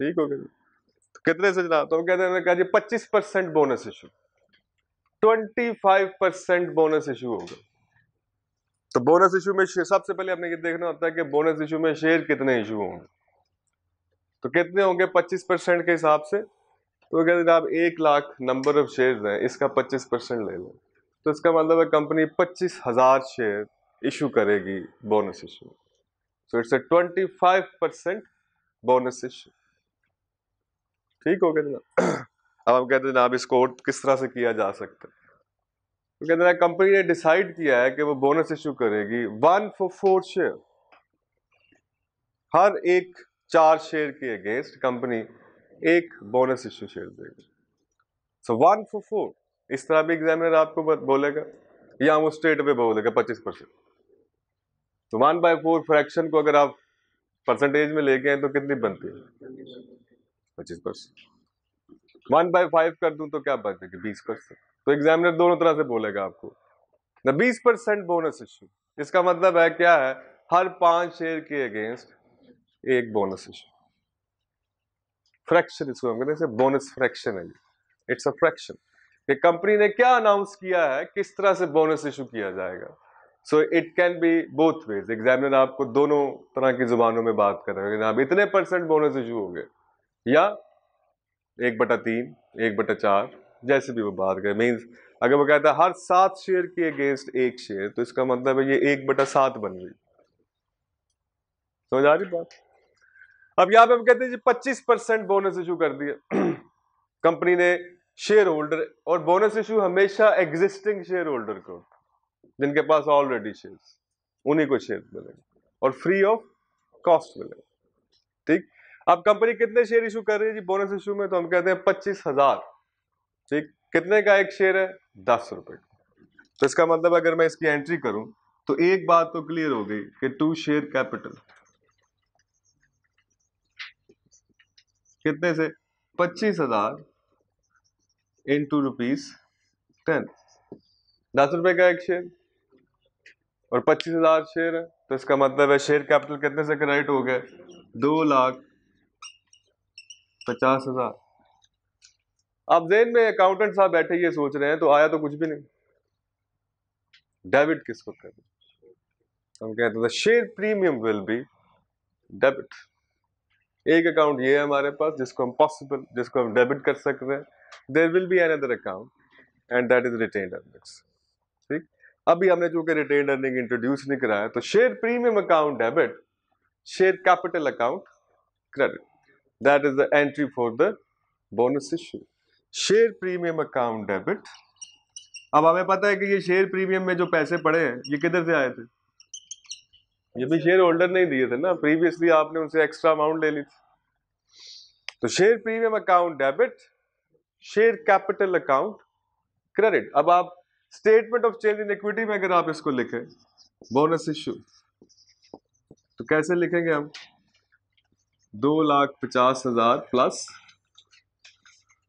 ठीक हो गया तो कितने से जनाब? तो कहते हैं कहा जी, पच्चीस percent bonus issue twenty five percent bonus issue होगा तो बोनस इशू में सबसे पहले आपने ये देखना होता है कि बोनस इशू में शेयर कितने इशू होंगे। तो कितने होंगे पच्चीस परसेंट के हिसाब से? तो कहते हैं आप एक लाख नंबर ऑफ़ शेयर हैं, इसका पच्चीस परसेंट ले लो। तो इसका मतलब है कंपनी पच्चीस हज़ार शेयर इशू करेगी bonus issue so it's twenty five percent bonus issue ठीक हो गया ना? अब हम कहते हैं अब इसको किस तरह से किया जा सकता है? तो कहते हैं कंपनी ने डिसाइड किया है कि वो बोनस इशू करेगी। वन फॉर फोर शेयर हर एक चार शेयर के अगेंस्ट कंपनी एक बोनस इशू शेयर देगी। सो वन फॉर फोर इस तरह भी एग्जामिनर आपको बोलेगा? या वो स्टेट पे बोलेगा? पच्चीस परसेंट तो वन बाय फोर फ्रैक्शन को अगर आप परसेंटेज में लेके आए तो कितनी बनती है? पच्चीस परसेंट। वन बाय फाइव कर दूँ तो क्या बचेगी बीस परसेंट? तो एग्जामिनर दोनों तरह से बोलेगा आपको। न बीस परसेंट बोनस इश्यू इसका मतलब है क्या है? हर पाँच शेयर के अगेंस्ट एक बोनस इश्यू फ्रैक्शन इसको हम कहते बोनस फ्रैक्शन है इट्स अ फ्रैक्शन कंपनी ने क्या अनाउंस किया है? किस तरह से बोनस इशू किया जाएगा? So it can be both ways examiner आपको दोनों तरह की जुबानों में बात कर रहे हैं। आप इतने परसेंट बोनस इशू हो गए या एक बटा तीन, एक बटा चार, जैसे भी वो बात करें। मीन्स अगर वो कहता है हर सात शेयर के अगेंस्ट एक शेयर तो इसका मतलब है ये एक बटा सात बन गई। समझ आ रही बात? अब यहाँ पे हम कहते हैं जी पच्चीस परसेंट बोनस इशू कर दिया। कंपनी ने शेयर होल्डर और बोनस इशू हमेशा एग्जिस्टिंग शेयर होल्डर को। जिनके पास ऑलरेडी शेयर उन्हीं को शेयर मिलेंगे और फ्री ऑफ़ कॉस्ट मिलेंगे। ठीक? अब कंपनी कितने शेयर इशू कर रही है जी? बोनस इशू में तो हम कहते हैं पच्चीस हज़ार। ठीक? कितने का एक शेयर है? दस रुपए तो इसका मतलब अगर मैं इसकी एंट्री करूँ तो एक बात तो क्लियर हो गई कि टू शेयर कैपिटल कितने से? पच्चीस हज़ार इन टू रुपीज़ टेन दस रुपए का एक शेयर और पच्चीस हज़ार शेयर है तो इसका मतलब है शेयर कैपिटल कितने से क्रेडिट हो गए? दो लाख पचास हज़ार। आप जेन में अकाउंटेंट साहब बैठे ये सोच रहे हैं तो आया तो कुछ भी नहीं। डेबिट किसको कहते हम कहते हैं share premium will be debit एक अकाउंट ये है हमारे पास, जिसको हम पॉसिबल जिसको हम डेबिट कर सकते हैं। There will be another account and that is retained ठीक? अभी हमने चूँकि रिटेन अर्निंग इंट्रोड्यूस नहीं कराया तो share premium account debit share capital account credit that is the entry for the bonus issue share premium account debit अब हमें पता है कि ये शेयर प्रीमियम में जो पैसे पड़े हैं, ये किधर से आए थे? ये भी शेयर होल्डर नहीं दिए थे ना प्रीवियसली आपने उनसे एक्स्ट्रा अमाउंट ले ली थी। तो share premium account debit share capital account credit अब आप statement of change in equity में अगर आप इसको लिखें बोनस इश्यू तो कैसे लिखेंगे हम? दो लाख पचास हज़ार प्लस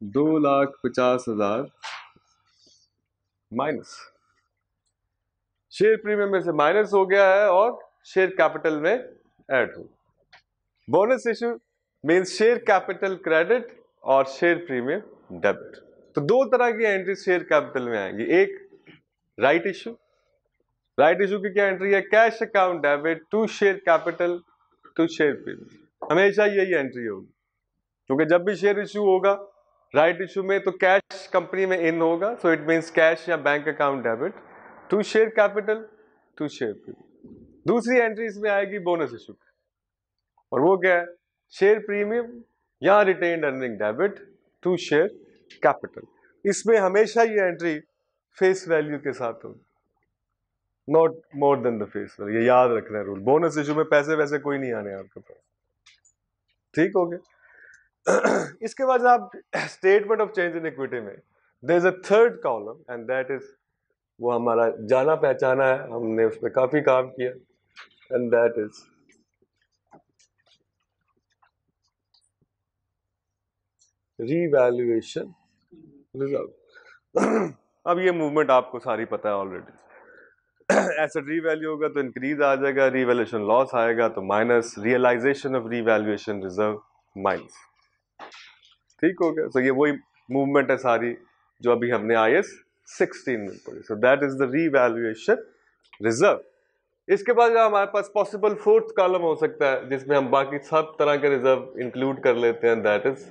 दो लाख पचास हज़ार माइनस शेयर प्रीमियम में से माइनस हो गया है और शेयर कैपिटल में ऐड हो। Bonus issue means share capital credit और शेयर प्रीमियम डेबिट तो दो तरह की एंट्री शेयर कैपिटल में आएँगी। एक राइट इशू? राइट इशू की क्या एंट्री है? Cash account debit, to share capital, to share premium हमेशा यही एंट्री होगी। क्योंकि जब भी शेयर इशू होगा, राइट इशू में तो कैश कंपनी में इन होगा सो इट मीन्स कैश या bank account debit to share capital to share premium दूसरी एंट्री इसमें आएगी बोनस इशू और वो क्या है? शेयर प्रीमियम या retained earning debit to share capital इसमें हमेशा ये एंट्री फेस वैल्यू के साथ होगी not more than the face value ये याद रखना है रूल बोनस इशू में पैसे वैसे कोई नहीं आने आपके पास ठीक हो गया इसके बाद आप statement of change in equity में there is a third column and that is वो हमारा जाना पहचाना है हमने उस पर काफ़ी काम किया and that is revaluation reserve अब ये मूवमेंट आपको सारी पता है ऑलरेडी एसेट रीवैल्यू होगा तो इंक्रीज आ जाएगा रीवैल्यूएशन लॉस आएगा तो minus realisation of revaluation reserve minus ठीक हो गया। सो ये वही मूवमेंट है सारी जो अभी हमने आई एस सिक्सटीन में पढ़ी। So that is the revaluation reserve इसके बाद हमारे पास पॉसिबल फोर्थ कॉलम हो सकता है, जिसमें हम बाकी सब तरह के रिज़र्व इंक्लूड कर लेते हैं दैट इज़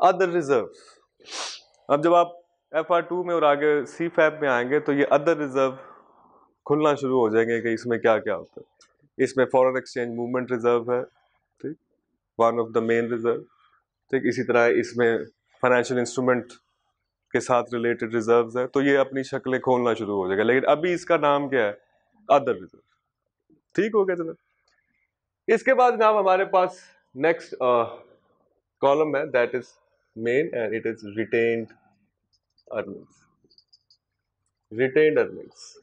अदर रिज़र्व अब जब आप एफ़ आर टू में और आगे सी फैप में आएँगे तो ये अदर रिज़र्व खुलना शुरू हो जाएँगे कि इसमें क्या क्या होता है। इसमें फॉरेन एक्सचेंज मूवमेंट रिज़र्व है, ठीक? One of the main reserve ठीक? इसी तरह इसमें फाइनेंशियल इंस्ट्रूमेंट के साथ रिलेटेड रिज़र्व है तो ये अपनी शक्लें खोलना शुरू हो जाएगा। लेकिन अभी इसका नाम क्या है? अदर रिज़र्व ठीक हो गया चलो इसके बाद नाम हमारे पास नेक्स्ट कॉलम है that is main and it is retained earnings. Retained earnings.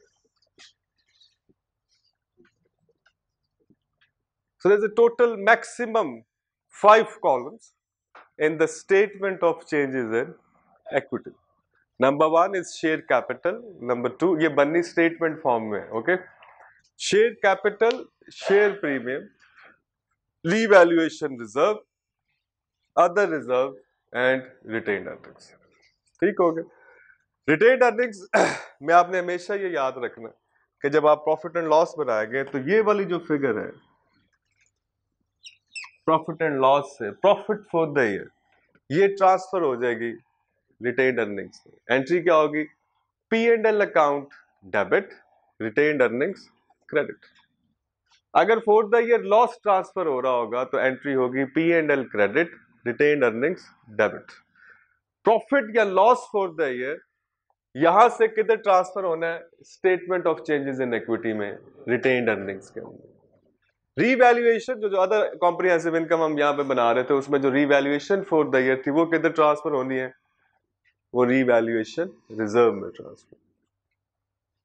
So there's a total maximum five columns in the statement of changes in equity. Number one is share capital. Number two, ये बन्नी statement form में okay? Share capital, share premium, revaluation reserve, other reserve, and retained earnings ठीक हो गया। Retain earnings में आपने हमेशा ये याद रखना कि जब आप प्रॉफिट एंड लॉस बनाएँगे तो ये वाली जो फिगर है प्रॉफिट एंड लॉस से प्रॉफिट फॉर द ईयर ये ट्रांसफ़र हो जाएगी रिटेन अर्निंग्स में। एंट्री क्या होगी? P and L account debit retained earnings credit अगर for the year loss transfer हो रहा होगा तो एंट्री होगी P and L credit retained earnings debit profit या लॉस फॉर द ईयर यहाँ से किधर ट्रांसफ़र होना है? Statement of changes in equity में रिटेन अर्निंग्स के अंदर। रीवैल्यूएशन जो जो अदर कॉम्प्रिहेंसिव इनकम हम यहाँ पे बना रहे थे, उसमें जो रीवैल्यूएशन फॉर द ईयर थी, वो किधर ट्रांसफ़र होनी है? वो रीवैल्यूएशन रिज़र्व में ट्रांसफ़र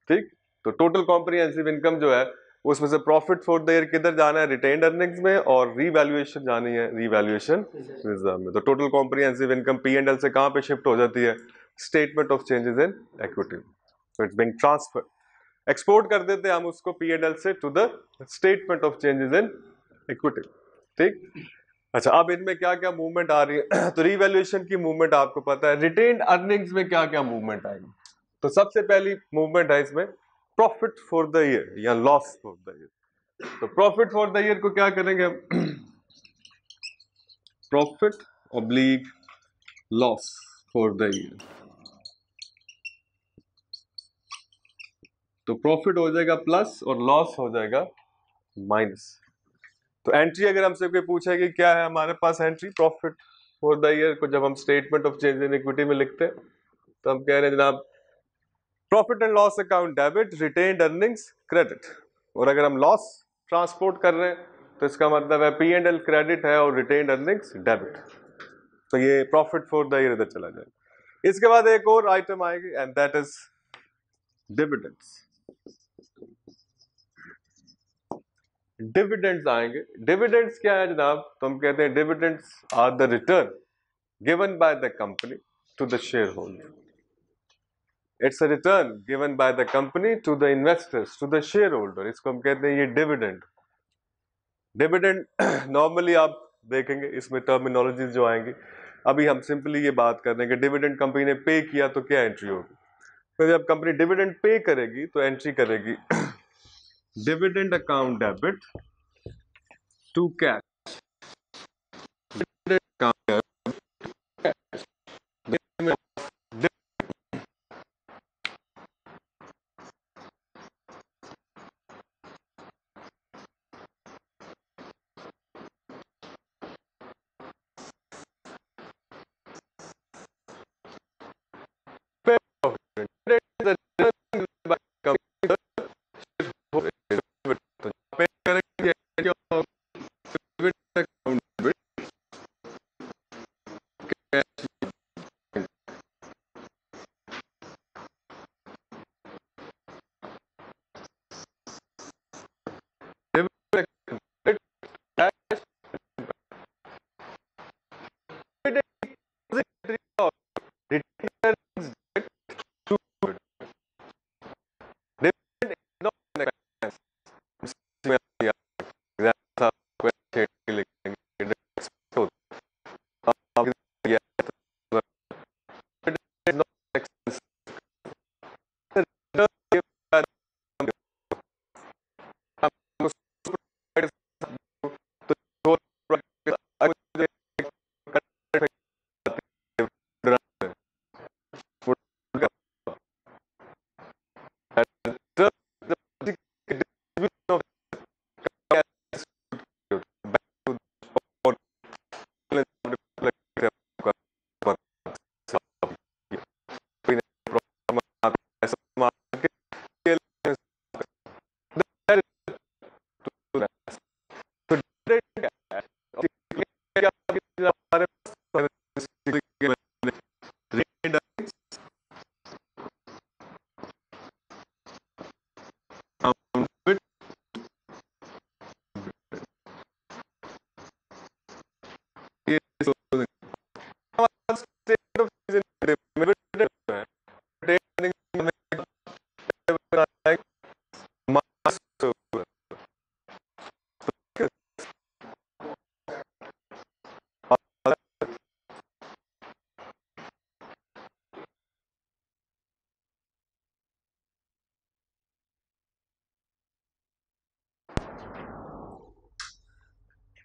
ठीक? तो टोटल कॉम्प्रिहेंसिव इनकम जो है उसमें से प्रॉफिट फॉर द ईयर किधर जाना है? रिटेन अर्निंग्स में और रीवैल्यूएशन जानी है रीवैल्यूएशन रिज़र्व में। तो total comprehensive income P and L से कहाँ पे शिफ्ट हो जाती है? Statement of changes in equity so it's being transfer export कर देते हैं हम उसको पी एंड एल से to the statement of changes in equity ठीक? अच्छा अब इनमें क्या क्या मूवमेंट आ रही है? तो रीवैल्यूएशन की मूवमेंट आपको पता है। रिटेन अर्निंग्स में क्या क्या मूवमेंट आएगी? तो सबसे पहली मूवमेंट है इसमें प्रॉफिट फॉर द ईयर या लॉस फॉर द ईयर तो प्रॉफिट फॉर द ईयर को क्या करेंगे हम? Profit oblique loss for the year तो प्रॉफिट हो जाएगा प्लस और लॉस हो जाएगा माइनस तो एंट्री अगर हमसे कोई पूछे कि क्या है हमारे पास entry profit for the year को जब हम statement of change in equity में लिखते हैं तो हम कह रहे हैं जनाब profit and loss account debit retained earnings credit और अगर हम लॉस ट्रांसपोर्ट कर रहे हैं तो इसका मतलब है पी एंड एल क्रेडिट है और रिटेन अर्निंग्स डेबिट तो ये प्रॉफिट फॉर द ईयर इधर चला जाए इसके बाद एक और आइटम आएगी and that is dividends dividends आएँगे। डिविडेंड्स क्या है जनाब? तो हम कहते हैं dividends are the return given by the company to the shareholder it's a return given by the company to the investors to the shareholder इसको हम कहते हैं ये डिविडेंड डिविडेंड नॉर्मली आप देखेंगे, इसमें टर्मिनोलॉजी जो आएँगी, अभी हम सिंपली ये बात कर रहे हैं कि डिविडेंड कंपनी ने पे किया तो क्या एंट्री होगी? तो जब कंपनी डिविडेंड पे करेगी तो एंट्री करेगी dividend account debit to cash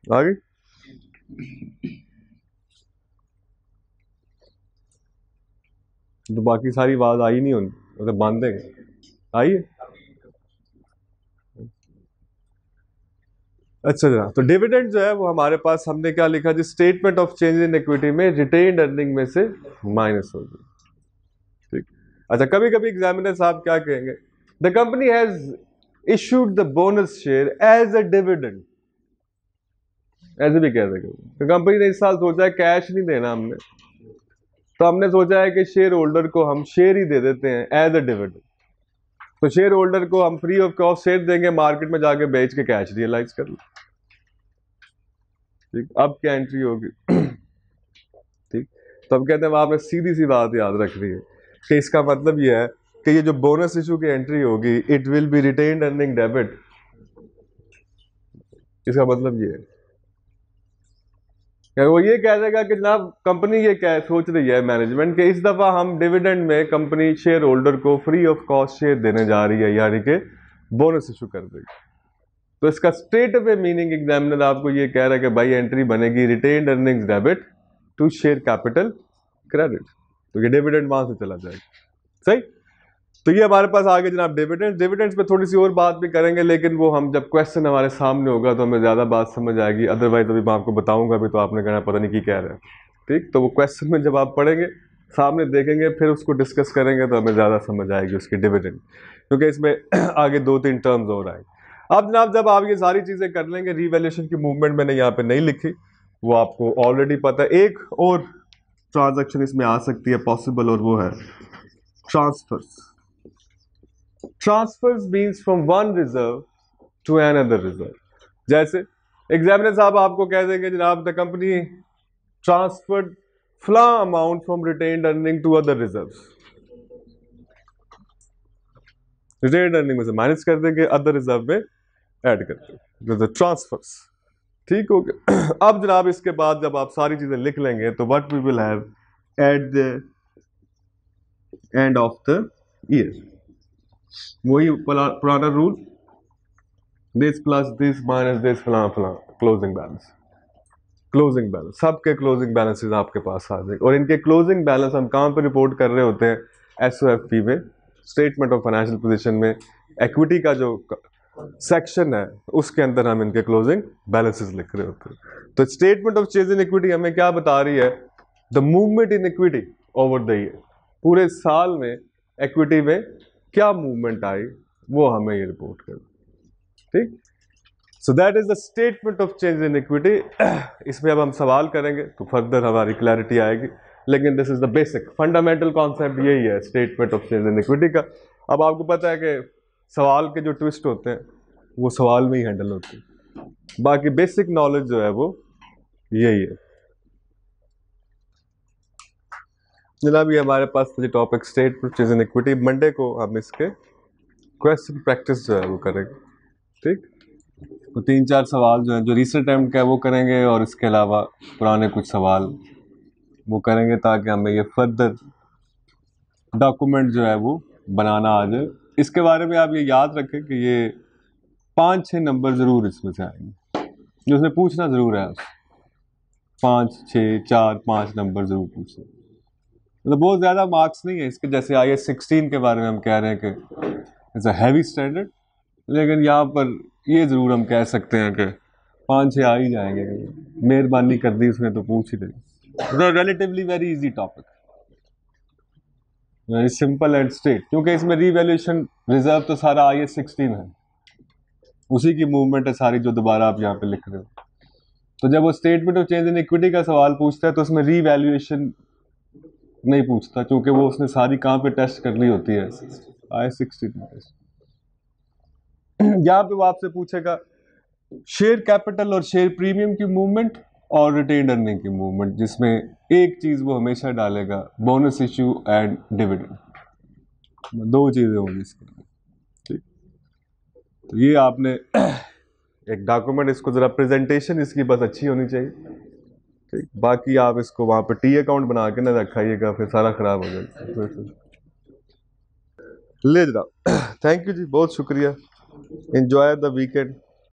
आगे तो बाकी सारी आवाज़ आई नहीं होनी मतलब बाँध देंगे आई अच्छा जनाब तो डिविडेंड जो है वो हमारे पास, हमने क्या लिखा जी? Statement of change in equity में रिटेन अर्निंग में से माइनस हो गई ठीक। अच्छा कभी कभी एग्जामिनर साहब क्या कहेंगे? The company has issued the bonus share as a dividend ऐसे भी कह सके तो कंपनी ने इस साल सोचा है कैश नहीं देना हमने। तो हमने सोचा है कि शेयर होल्डर को हम शेयर ही दे देते हैं एज अ डिविडेंड तो शेयर होल्डर को हम फ्री ऑफ़ कॉस्ट शेयर देंगे मार्केट में जाके बेच के कैश रियलाइज़ कर लो। ठीक, अब क्या एंट्री होगी? ठीक तो हम कहते हैं वहाँ पे सीधी सी बात याद रख रही है कि इसका मतलब यह है कि ये जो बोनस इशू की एंट्री होगी it will be retained earning debit इसका मतलब ये है। वो ये कह देगा कि जनाब कंपनी ये क्या सोच रही है मैनेजमेंट कि इस दफ़ा हम डिविडेंड में कंपनी शेयर होल्डर को फ्री ऑफ़ कॉस्ट शेयर देने जा रही है, यानी कि बोनस इशू कर देगी तो इसका स्ट्रेट वे मीनिंग एग्जामिनर आपको ये कह रहा है कि भाई एंट्री बनेगी retained earnings debit to share capital credit तो ये डिविडेंड वहाँ से चला जाएगा। सही? तो ये हमारे पास आगे जनाब डिविडेंड डिविडेंड्स पे थोड़ी सी और बात भी करेंगे, लेकिन वो हम जब क्वेश्चन हमारे सामने होगा तो हमें ज़्यादा बात समझ आएगी. अदरवाइज़ अभी मैं आपको बताऊँगा भी तो आपने कहना पता नहीं की कह रहे हैं. ठीक? तो वो क्वेश्चन में जब आप पढ़ेंगे, सामने देखेंगे, फिर उसको डिस्कस करेंगे तो हमें ज़्यादा समझ आएगी उसकी डिविडेंड क्योंकि इसमें आगे दो तीन टर्म्स और आएँगे. अब जनाब जब आप ये सारी चीज़ें कर लेंगे रीवैल्यूशन की मूवमेंट मैंने यहाँ पे नहीं लिखी. वो आपको ऑलरेडी पता है. एक और ट्रांजैक्शन इसमें आ सकती है पॉसिबल और वो है transfers transfers means from one reserve to an other reserve जैसे एग्जामिनर साहब आपको कह देंगे, जनाब the company transferred फ्ला amount from retain earning to other reserve retain earning में से माइनस कर देंगे अदर रिज़र्व में ऐड कर देंगे. ट्रांसफर्स ठीक हो गया। अब जनाब इसके बाद जब आप सारी चीज़ें लिख लेंगे तो what we will have at the end of the year वही पुराना rule this plus this minus this फला फला क्लोजिंग बैलेंस क्लोजिंग बैलेंस सबके क्लोजिंग बैलेंसेस आपके पास आ जाएँगे। और इनके क्लोजिंग बैलेंस हम कहाँ पर रिपोर्ट कर रहे होते हैं? एस में स्टेटमेंट ऑफ़ फाइनेंशियल पोजिशन में एक्विटी का जो सेक्शन है, उसके अंदर हम इनके क्लोजिंग बैलेंसेस लिख रहे होते हैं। तो statement of change in equity हमें क्या बता रही है? The movement in equity over the year पूरे साल में इक्विटी में क्या मूवमेंट आई, वो हमें ये रिपोर्ट कर ठीक? So that is the statement of change in equity इसमें अब हम सवाल करेंगे तो फर्दर हमारी क्लैरिटी आएगी। लेकिन this is the basic fundamental concept यही है statement of change in equity का। अब आपको पता है कि सवाल के जो ट्विस्ट होते हैं, वो सवाल में ही हैंडल होते हैं। बाकी बेसिक नॉलेज जो है वो यही है। जनाब ये हमारे पास जो टॉपिक स्टेट चीज़ इन इक्विटी मंडे को हम इसके क्वेश्चन प्रैक्टिस जो है वो करेंगे, ठीक? तो तीन चार सवाल जो है, जो रिसेंट टाइम का है, वो करेंगे और इसके अलावा पुराने कुछ सवाल वो करेंगे ताकि हमें ये फर्दर डॉक्यूमेंट जो है वो बनाना आ जाए इसके बारे में आप ये याद रखें कि ये पाँच छः नंबर ज़रूर इसमें से आएँगे, जो उसने पूछना ज़रूर है पाँच छः चार, पाँच नंबर ज़रूर पूछे। मतलब बहुत ज़्यादा मार्क्स नहीं है इसके, जैसे आई एस सिक्सटीन के बारे में हम कह रहे हैं कि इट्स अ हैवी स्टैंडर्ड लेकिन यहाँ पर ये ज़रूर हम कह सकते हैं कि पाँच छः आ ही जाएँगे। मेहरबानी कर दी उसने तो पूछ ही रही relatively very easy topic very simple and straight क्योंकि इसमें रीवैल्यूएशन रिज़र्व तो सारा आई एस सिक्सटीन है। उसी की मूवमेंट है सारी जो दोबारा आप यहाँ पे लिख रहे हो। तो जब वो statement of change in equity का सवाल पूछता है तो उसमें रीवैल्यूएशन नहीं पूछता, क्योंकि वो उसने सारी कहाँ पे टेस्ट करनी होती है? आई सिक्सटीन यहाँ पे वो आपसे पूछेगा शेयर कैपिटल और शेयर प्रीमियम की मूवमेंट और रिटेन अर्निंग की मूवमेंट जिसमें एक चीज़ वो हमेशा डालेगा बोनस इशू एंड डिविडेंड दो चीज़ें होंगी इसके ठीक। तो ये आपने एक डॉक्यूमेंट इसको ज़रा प्रेजेंटेशन इसकी बस अच्छी होनी चाहिए। बाकी आप इसको वहाँ पे टी अकाउंट बना के ना रखाइएगा, फिर सारा ख़राब हो जाएगा। ले जनाब। थैंक यू जी, बहुत शुक्रिया। Enjoy the weekend